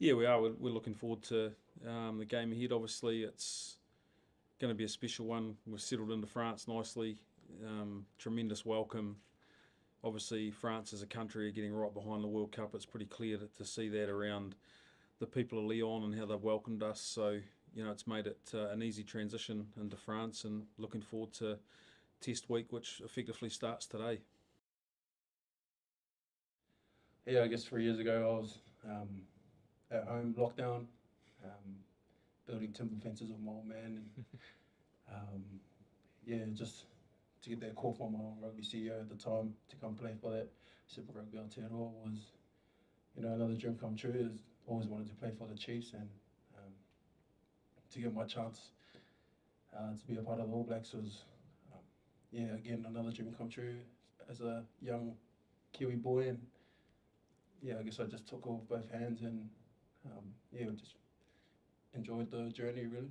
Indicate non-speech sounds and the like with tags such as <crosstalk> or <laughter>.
Yeah, we are. We're, looking forward to um, the game ahead. Obviously, it's going to be a special one. We've settled into France nicely. Um, tremendous welcome. Obviously, France as a country are getting right behind the World Cup. It's pretty clear to, to see that around the people of Lyon and how they've welcomed us. So, you know, it's made it uh, an easy transition into France and looking forward to Test Week, which effectively starts today. Yeah, I guess three years ago I was um, at home lockdown, um, building timber fences with my old man, and <laughs> um, yeah, just to get that call from my rugby CEO at the time to come play for that Super Rugby Aotearoa was, you know, another dream come true. Is always wanted to play for the Chiefs and um, to get my chance uh, to be a part of the All Blacks was, um, yeah, again another dream come true as a young Kiwi boy and yeah, I guess I just took off both hands and um, yeah, just enjoyed the journey really.